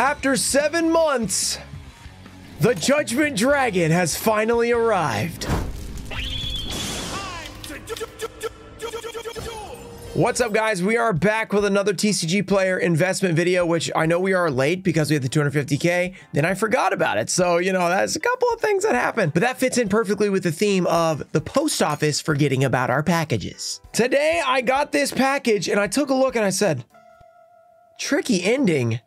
After seven months, the Judgment Dragon has finally arrived. What's up, guys? We are back with another TCG player investment video, which I know we are late because we had the 250K. Then I forgot about it. So, you know, that's a couple of things that happened. But that fits in perfectly with the theme of the post office forgetting about our packages. Today, I got this package and I took a look and I said, tricky ending.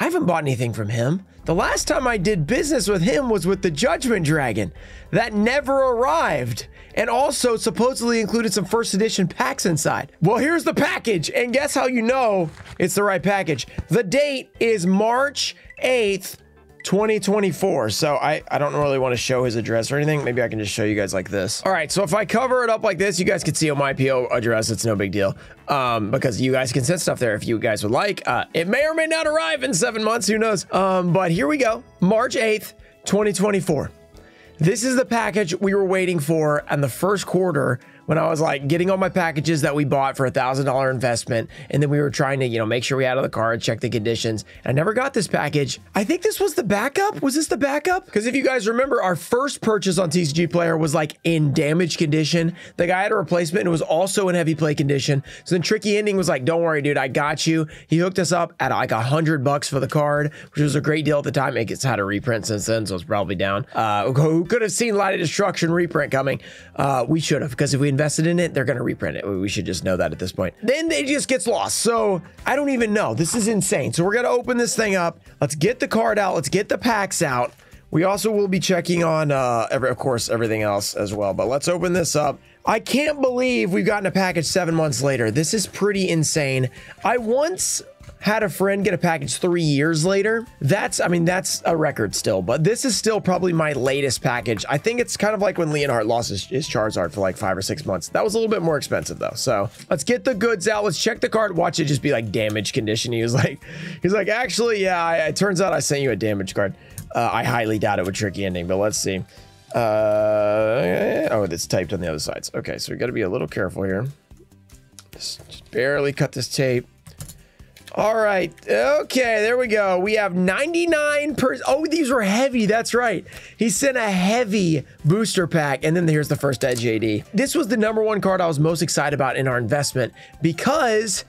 I haven't bought anything from him. The last time I did business with him was with the Judgment Dragon. That never arrived. And also supposedly included some first edition packs inside. Well, here's the package. And guess how you know it's the right package? The date is March 8th, 2024. So I, I don't really want to show his address or anything. Maybe I can just show you guys like this. All right, so if I cover it up like this, you guys can see my PO address. It's no big deal um, because you guys can send stuff there if you guys would like. Uh, it may or may not arrive in seven months. Who knows? Um, but here we go. March 8th, 2024. This is the package we were waiting for in the first quarter when I was like getting all my packages that we bought for a thousand dollar investment. And then we were trying to, you know, make sure we had all the card, check the conditions. I never got this package. I think this was the backup. Was this the backup? Because if you guys remember, our first purchase on TCG Player was like in damaged condition. The guy had a replacement and it was also in heavy play condition. So then Tricky Ending was like, don't worry, dude, I got you. He hooked us up at like a hundred bucks for the card, which was a great deal at the time. It's had a reprint since then, so it's probably down. Uh, could have seen Light of Destruction reprint coming? Uh, we should have, because if we invested in it, they're going to reprint it. We should just know that at this point. Then it just gets lost. So I don't even know. This is insane. So we're going to open this thing up. Let's get the card out. Let's get the packs out. We also will be checking on, uh, every, of course, everything else as well. But let's open this up. I can't believe we've gotten a package seven months later. This is pretty insane. I once had a friend get a package three years later. That's, I mean, that's a record still, but this is still probably my latest package. I think it's kind of like when Leonhardt lost his, his Charizard for like five or six months. That was a little bit more expensive though. So let's get the goods out. Let's check the card. Watch it just be like damage condition. He was like, he's like, actually, yeah, I, it turns out I sent you a damage card. Uh, I highly doubt it would tricky ending, but let's see. Uh, oh, it's typed on the other sides. Okay, so we got to be a little careful here. Just barely cut this tape. All right. Okay, there we go. We have 99 per. Oh, these were heavy. That's right. He sent a heavy booster pack. And then here's the first Edge JD. This was the number one card I was most excited about in our investment because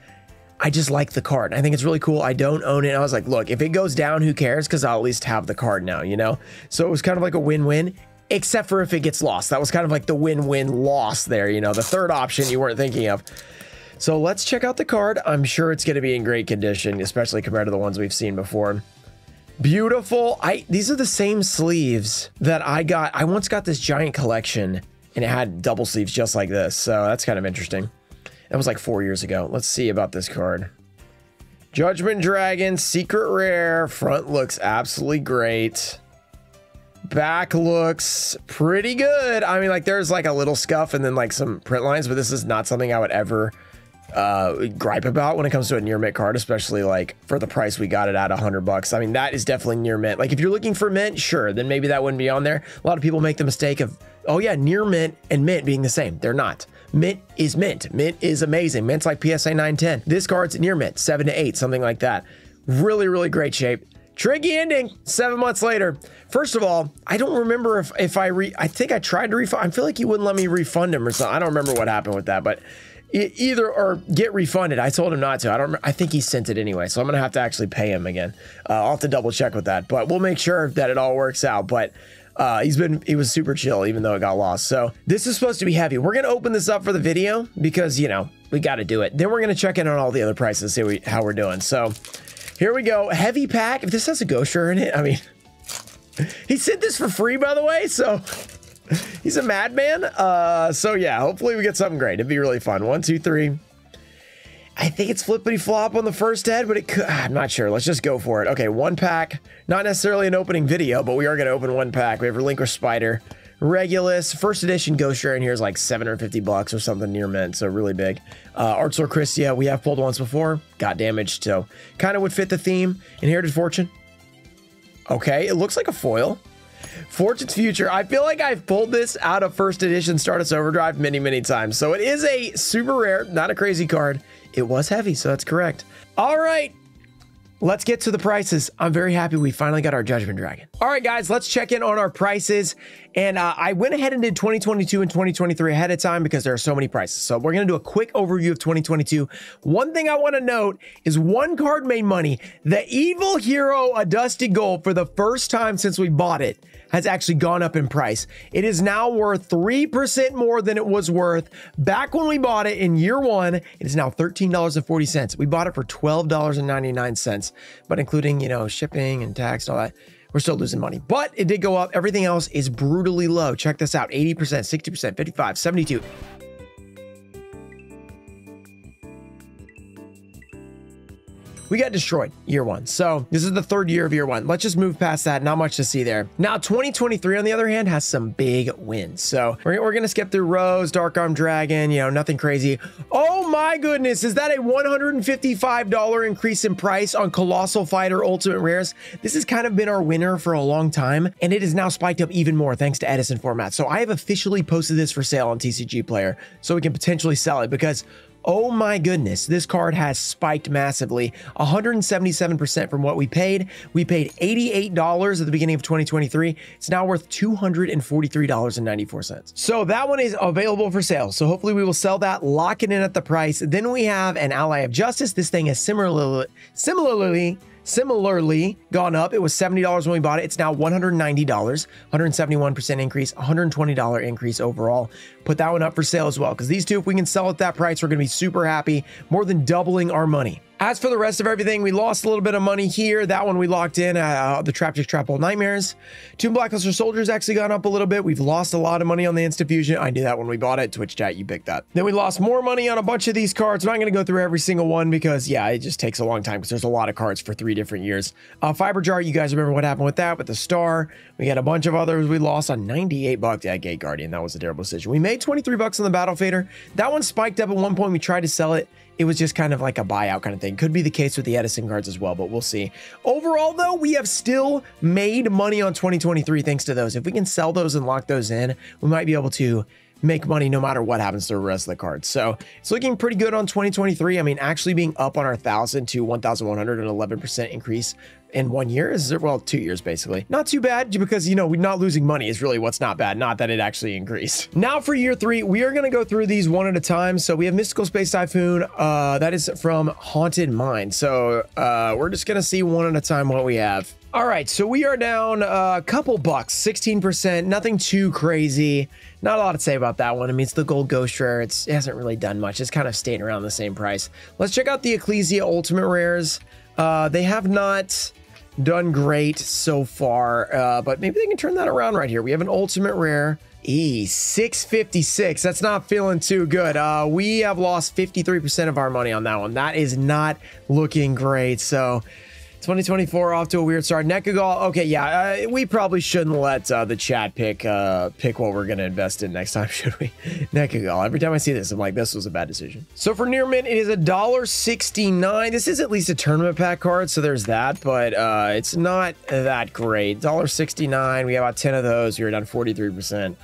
I just like the card. I think it's really cool. I don't own it. I was like, look, if it goes down, who cares? Because I'll at least have the card now, you know? So it was kind of like a win-win except for if it gets lost. That was kind of like the win-win loss there, you know, the third option you weren't thinking of. So let's check out the card. I'm sure it's going to be in great condition, especially compared to the ones we've seen before. Beautiful. I These are the same sleeves that I got. I once got this giant collection and it had double sleeves just like this. So that's kind of interesting. That was like four years ago. Let's see about this card. Judgment Dragon, secret rare. Front looks absolutely great. Back looks pretty good. I mean, like there's like a little scuff and then like some print lines, but this is not something I would ever uh, gripe about when it comes to a near mint card, especially like for the price we got it at 100 bucks. I mean, that is definitely near mint. Like if you're looking for mint, sure, then maybe that wouldn't be on there. A lot of people make the mistake of, oh yeah, near mint and mint being the same. They're not. Mint is mint. Mint is amazing. Mint's like PSA 910. This card's near mint, seven to eight, something like that. Really, really great shape. Tricky ending seven months later. First of all, I don't remember if, if I re, I think I tried to refund. I feel like he wouldn't let me refund him or something. I don't remember what happened with that, but either or get refunded. I told him not to. I don't. I think he sent it anyway, so I'm gonna have to actually pay him again. Uh, I'll have to double check with that, but we'll make sure that it all works out. But uh, he's been he was super chill, even though it got lost. So this is supposed to be heavy. We're gonna open this up for the video because you know we got to do it. Then we're gonna check in on all the other prices, see we, how we're doing. So here we go. Heavy pack. If this has a gosher in it, I mean, he sent this for free, by the way. So He's a madman. Uh, so yeah, hopefully we get something great. It'd be really fun. One, two, three. I think it's flippity flop on the first head, but it could. I'm not sure. Let's just go for it. Okay, one pack. Not necessarily an opening video, but we are going to open one pack. We have Relinquish Spider, Regulus, first edition Ghost Rare in here is like 750 bucks or something near mint, so really big. Uh, Archlord Kristya, we have pulled once before, got damaged, so kind of would fit the theme. Inherited Fortune. Okay, it looks like a foil. Fortune's Future. I feel like I've pulled this out of first edition Stardust Overdrive many, many times. So it is a super rare, not a crazy card. It was heavy, so that's correct. All right. let's get to the prices. I'm very happy we finally got our Judgment Dragon. All right, guys, let's check in on our prices. And uh, I went ahead and did 2022 and 2023 ahead of time because there are so many prices. So we're going to do a quick overview of 2022. One thing I want to note is one card made money. The Evil Hero, a Dusty Gold, for the first time since we bought it, has actually gone up in price. It is now worth 3% more than it was worth back when we bought it in year one. It is now $13.40. We bought it for $12.99, but including, you know, shipping and tax and all that we're still losing money, but it did go up. Everything else is brutally low. Check this out 80%, 60%, 55, 72. we got destroyed year one. So this is the third year of year one. Let's just move past that. Not much to see there. Now, 2023, on the other hand, has some big wins. So we're, we're going to skip through Rose, Dark Arm Dragon, you know, nothing crazy. Oh my goodness. Is that a $155 increase in price on Colossal Fighter Ultimate Rares? This has kind of been our winner for a long time, and it has now spiked up even more thanks to Edison format. So I have officially posted this for sale on TCG Player so we can potentially sell it because Oh my goodness, this card has spiked massively, 177% from what we paid. We paid $88 at the beginning of 2023. It's now worth $243.94. So that one is available for sale. So hopefully we will sell that, lock it in at the price. Then we have an Ally of Justice. This thing is similarly, similarly Similarly, gone up. It was $70 when we bought it. It's now $190, 171% increase, $120 increase overall. Put that one up for sale as well because these two, if we can sell at that price, we're going to be super happy, more than doubling our money. As for the rest of everything, we lost a little bit of money here. That one we locked in, uh, the Traptrix Trap Hole Nightmares. Tomb Blackluster Soldiers actually gone up a little bit. We've lost a lot of money on the Instafusion. I knew that when we bought it. Twitch chat, you picked that. Then we lost more money on a bunch of these cards. I'm not going to go through every single one because, yeah, it just takes a long time because there's a lot of cards for three different years. Uh, Fiber Jar, you guys remember what happened with that, with the Star. We had a bunch of others we lost on 98 bucks at Gate Guardian. That was a terrible decision. We made 23 bucks on the Battle Fader. That one spiked up at one point. We tried to sell it it was just kind of like a buyout kind of thing. Could be the case with the Edison cards as well, but we'll see. Overall, though, we have still made money on 2023 thanks to those. If we can sell those and lock those in, we might be able to make money no matter what happens to the rest of the cards. So it's looking pretty good on 2023. I mean, actually being up on our 1,000 to 1,111% increase in one year is well two years basically. Not too bad because you know we're not losing money is really what's not bad not that it actually increased. Now for year three we are going to go through these one at a time. So we have mystical space typhoon uh that is from haunted mind so uh we're just gonna see one at a time what we have. All right so we are down a couple bucks 16 percent nothing too crazy not a lot to say about that one. I mean, it's the gold ghost rare. It's, it hasn't really done much. It's kind of staying around the same price. Let's check out the Ecclesia Ultimate Rares. Uh, they have not done great so far, uh, but maybe they can turn that around right here. We have an ultimate rare. E 656. That's not feeling too good. Uh, we have lost 53% of our money on that one. That is not looking great. So 2024 off to a weird start. Nekagal, okay, yeah, uh, we probably shouldn't let uh, the chat pick uh, pick what we're gonna invest in next time, should we? Nekagal. Every time I see this, I'm like, this was a bad decision. So for near mint, it is a dollar sixty-nine. This is at least a tournament pack card, so there's that, but uh, it's not that great. Dollar sixty-nine. We have about ten of those. We are down forty-three percent.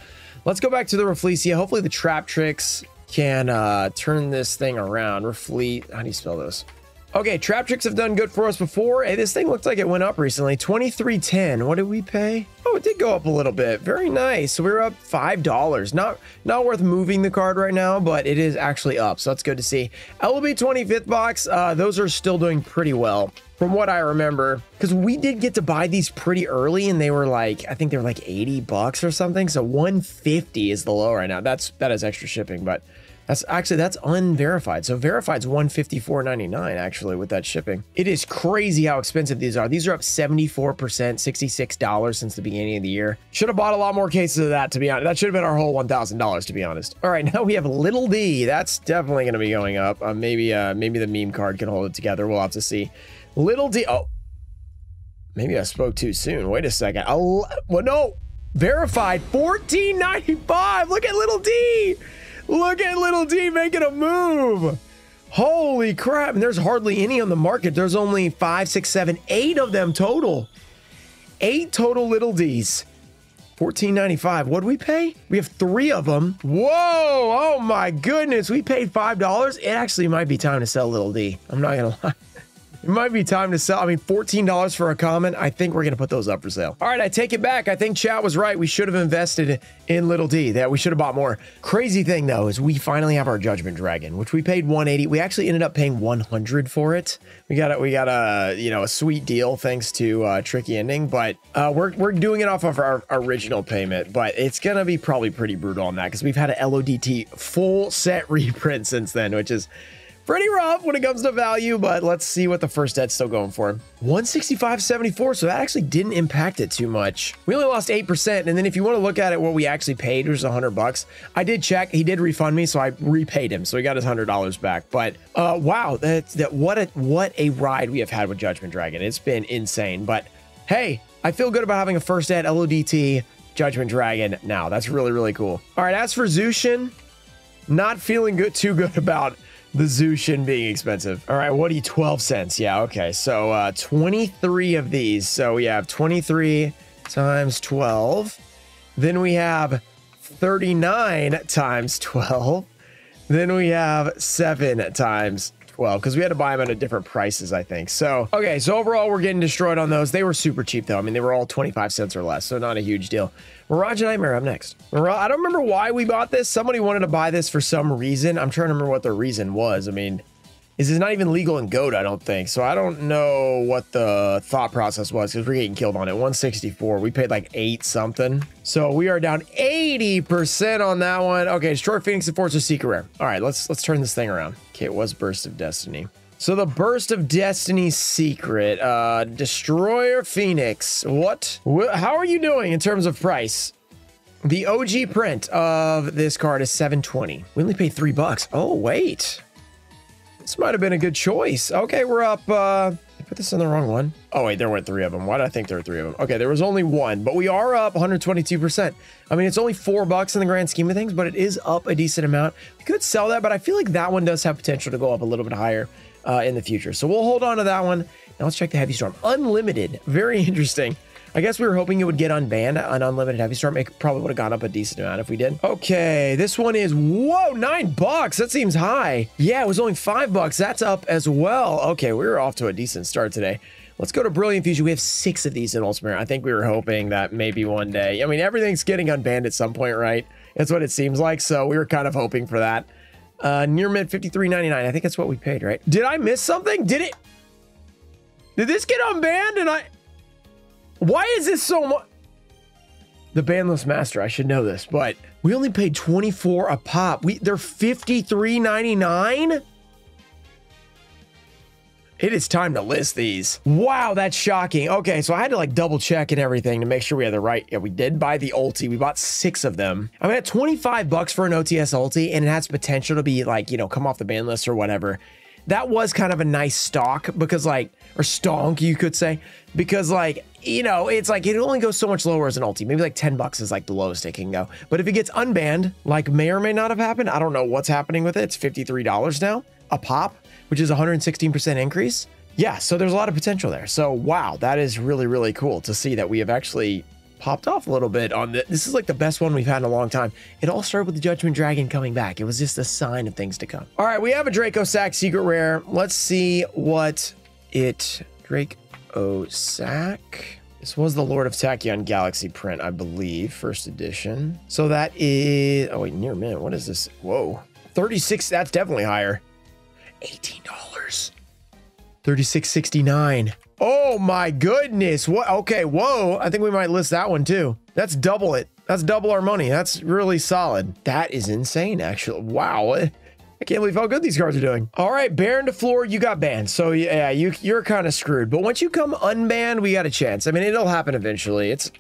Let's go back to the Rafflesia. Hopefully the Traptrix can uh, turn this thing around. Raffleet. How do you spell those? Okay, Traptrix have done good for us before. Hey, this thing looks like it went up recently. 2310. What did we pay? Oh, it did go up a little bit. Very nice. So we are up $5. Not not worth moving the card right now, but it is actually up. So that's good to see. LB 25th box, uh, those are still doing pretty well from what I remember, because we did get to buy these pretty early and they were like, I think they were like 80 bucks or something. So 150 is the low right now. That's, that is extra shipping, but that's actually that's unverified. So verified's 154.99 actually with that shipping. It is crazy how expensive these are. These are up 74%, $66 since the beginning of the year. Should have bought a lot more cases of that to be honest. That should have been our whole $1,000 to be honest. All right, now we have Little D. That's definitely going to be going up. Uh, maybe uh, maybe the meme card can hold it together. We'll have to see. Little D. Oh, maybe I spoke too soon. Wait a second. I'll, well, no. Verified 14.95. Look at Little D. Look at little D making a move. Holy crap. And there's hardly any on the market. There's only five, six, seven, eight of them total. Eight total little D's. 14.95. What do we pay? We have three of them. Whoa! Oh my goodness. We paid $5. It actually might be time to sell Little D. I'm not gonna lie. It might be time to sell. I mean, $14 for a comment. I think we're going to put those up for sale. All right, I take it back. I think chat was right. We should have invested in Little D. That we should have bought more. Crazy thing though is we finally have our Judgment Dragon, which we paid 180. We actually ended up paying 100 for it. We got a, we got a you know a sweet deal thanks to uh, Tricky Ending, but uh, we're we're doing it off of our original payment. But it's gonna be probably pretty brutal on that because we've had an LODT full set reprint since then, which is pretty rough when it comes to value, but let's see what the first dead's still going for. 165.74, so that actually didn't impact it too much. We only lost 8%, and then if you want to look at it, what we actually paid was 100 bucks. I did check, he did refund me, so I repaid him, so he got his $100 back. But uh, wow, that, that what a what a ride we have had with Judgment Dragon. It's been insane, but hey, I feel good about having a first dead LODT Judgment Dragon now. That's really, really cool. All right, as for Zushin, not feeling good too good about the Zushin being expensive. All right, what do you 12 cents? Yeah, okay. So uh 23 of these. So we have 23 times 12. Then we have 39 times 12. Then we have 7 times well because we had to buy them at a different prices i think. So okay so overall we're getting destroyed on those. They were super cheap though. I mean they were all 25 cents or less so not a huge deal. Mirage nightmare up next. Mirage, i don't remember why we bought this. Somebody wanted to buy this for some reason. I'm trying to remember what the reason was. I mean is not even legal in goat i don't think. So i don't know what the thought process was because we're getting killed on it. 164 we paid like eight something. So we are down 80 percent on that one. Okay Destroyer Phoenix Enforcer secret rare. All right let's let's turn this thing around. Okay it was burst of destiny. So the burst of destiny secret uh destroyer phoenix what how are you doing in terms of price? The OG print of this card is 720. We only paid three bucks. Oh, wait. This might have been a good choice. Okay, we're up. Uh, I put this in the wrong one. Oh, wait, there weren't three of them. Why did I think there were three of them? Okay, there was only one, but we are up 122%. I mean, it's only four bucks in the grand scheme of things, but it is up a decent amount. We could sell that, but I feel like that one does have potential to go up a little bit higher uh, in the future. So we'll hold on to that one. Now let's check the Heavy Storm. Unlimited. Very interesting. I guess we were hoping it would get unbanned, an unlimited heavy storm. It probably would have gone up a decent amount if we did. Okay, this one is, whoa, nine bucks. That seems high. Yeah, it was only five bucks. That's up as well. Okay, we are off to a decent start today. Let's go to Brilliant Fusion. We have six of these in Ultimate. I think we were hoping that maybe one day, I mean, everything's getting unbanned at some point, right? That's what it seems like. So we were kind of hoping for that. Uh, near mid 53.99. I think that's what we paid, right? Did I miss something? Did it? Did this get unbanned and I... Why is this so much? The bandless master, I should know this, but we only paid 24 a pop. We they're 53.99. It is time to list these. Wow, that's shocking. Okay, so I had to like double check and everything to make sure we had the right. Yeah, we did buy the ulti. We bought six of them. I mean, at 25 bucks for an OTS ulti, and it has potential to be like, you know, come off the ban list or whatever. That was kind of a nice stock because like, or stonk, you could say, because like, you know, it's like it only goes so much lower as an ulti. Maybe like 10 bucks is like the lowest it can go. But if it gets unbanned, like may or may not have happened, I don't know what's happening with it. It's $53 now, a pop which is 116% increase. Yeah, so there's a lot of potential there. So wow, that is really, really cool to see that we have actually popped off a little bit on the, this is like the best one we've had in a long time. It all started with the Judgment Dragon coming back. It was just a sign of things to come. All right, we have a Dracossack Secret Rare. Let's see what it, Dracossack. This was the Lord of Tachyon Galaxy print, I believe, first edition. So that is, oh wait, near mint. What is this? Whoa, 36, that's definitely higher. $18. 36.69. Oh my goodness. What okay, whoa. I think we might list that one too. That's double it. That's double our money. That's really solid. That is insane, actually. Wow. I can't believe how good these cards are doing. All right, Baronne de Fleur, you got banned. So yeah, you you're kind of screwed. But once you come unbanned, we got a chance. I mean, it'll happen eventually. It's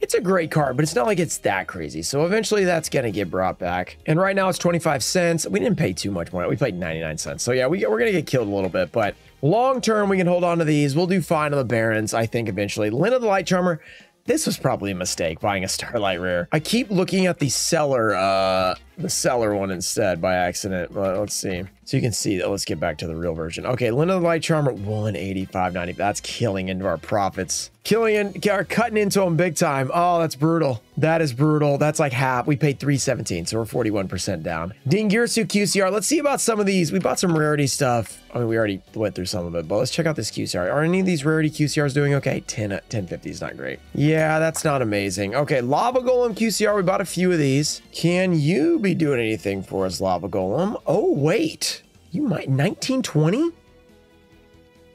it's a great card, but it's not like it's that crazy. So eventually that's going to get brought back. And right now it's 25 cents. We didn't pay too much more. We paid 99 cents. So yeah, we, we're going to get killed a little bit, but long term, we can hold on to these. We'll do fine on the Barons, I think, eventually. Of the Light Charmer, this was probably a mistake buying a Starlight Rare. I keep looking at the seller, uh, the seller one instead by accident. But let's see. So you can see that. Let's get back to the real version. Okay, Lina the Light Charmer, 185.90. That's killing into our profits. Killing in, are cutting into them big time. Oh, that's brutal. That is brutal. That's like half. We paid 317, so we're 41% down. Dingirsu QCR. Let's see about some of these. We bought some rarity stuff. I mean, we already went through some of it, but let's check out this QCR. Are any of these rarity QCRs doing okay? 10, uh, 1050 is not great. Yeah, that's not amazing. Okay, Lava Golem QCR. We bought a few of these. Can you be doing anything for us, Lava Golem? Oh, wait. You might 1920?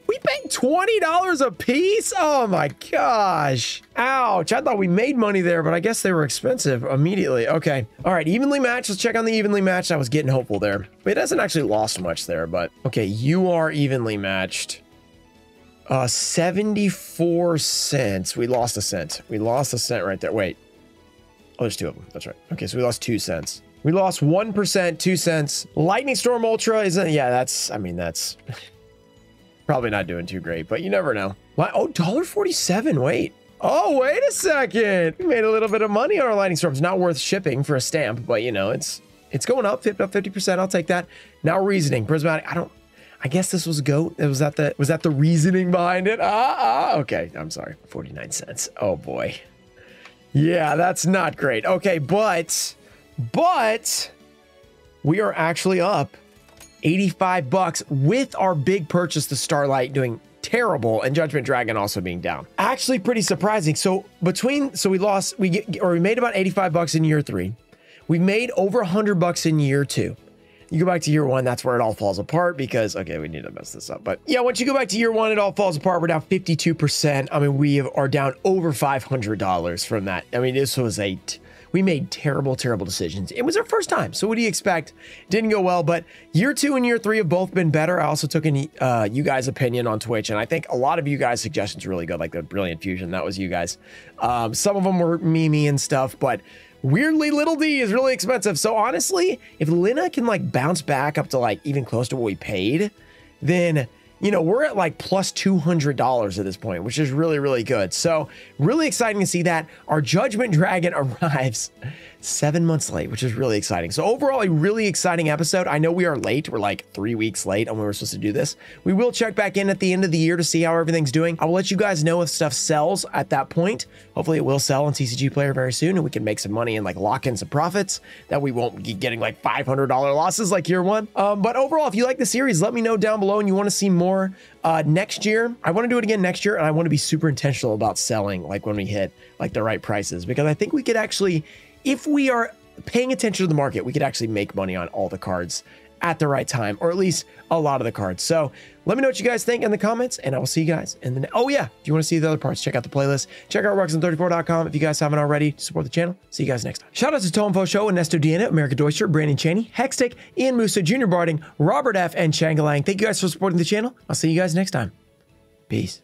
We paid $20 a piece? Oh my gosh. Ouch. I thought we made money there, but I guess they were expensive immediately. Okay. All right. Evenly matched. Let's check on the evenly matched. I was getting hopeful there. But It hasn't actually lost much there, but okay. You are evenly matched. Uh, 74 cents. We lost a cent. We lost a cent right there. Wait. Oh, there's two of them. That's right. Okay. So we lost two cents. We lost 1%, 2 cents. Lightning Storm Ultra isn't, yeah, that's, I mean, that's probably not doing too great, but you never know. Why, oh, $1.47, wait. Oh, wait a second. We made a little bit of money on our Lightning Storms. Not worth shipping for a stamp, but you know, it's it's going up, up 50%. I'll take that. Now reasoning, prismatic. I don't, I guess this was goat. Was that the, was that the reasoning behind it? Ah, ah, okay. I'm sorry. 49 cents. Oh boy. Yeah, that's not great. Okay, but but we are actually up 85 bucks with our big purchase, the Starlight doing terrible and Judgment Dragon also being down. Actually pretty surprising. So between, so we lost, we get, or we made about 85 bucks in year three. We made over 100 bucks in year two. You go back to year one, that's where it all falls apart because, okay, we need to mess this up. But yeah, once you go back to year one, it all falls apart. We're down 52%. I mean, we are down over $500 from that. I mean, this was a we made terrible, terrible decisions. It was our first time. So what do you expect? Didn't go well, but year two and year three have both been better. I also took in uh, you guys' opinion on Twitch, and I think a lot of you guys' suggestions really good, like the Brilliant Fusion. That was you guys. Um, some of them were Mimi and stuff, but weirdly little d is really expensive so honestly if lina can like bounce back up to like even close to what we paid then you know, we're at like plus $200 at this point, which is really, really good. So really exciting to see that. Our Judgment Dragon arrives seven months late, which is really exciting. So overall, a really exciting episode. I know we are late. We're like three weeks late on when we were supposed to do this. We will check back in at the end of the year to see how everything's doing. I will let you guys know if stuff sells at that point. Hopefully it will sell on TCG Player very soon and we can make some money and like lock in some profits that we won't be getting like $500 losses like year one. Um, but overall, if you like the series, let me know down below and you want to see more uh, next year. I want to do it again next year and I want to be super intentional about selling like when we hit like the right prices because I think we could actually if we are paying attention to the market, we could actually make money on all the cards at the right time, or at least a lot of the cards. So let me know what you guys think in the comments, and I will see you guys in the. Oh yeah, if you want to see the other parts, check out the playlist. Check out Ruxin34.com if you guys haven't already. Support the channel. See you guys next time. Shout out to Tomfo Show, Ernesto Diana, America Deutscher, Brandon Cheney, Hextick, Ian Musa, Junior Barding, Robert F, and Changalang. Thank you guys for supporting the channel. I'll see you guys next time. Peace.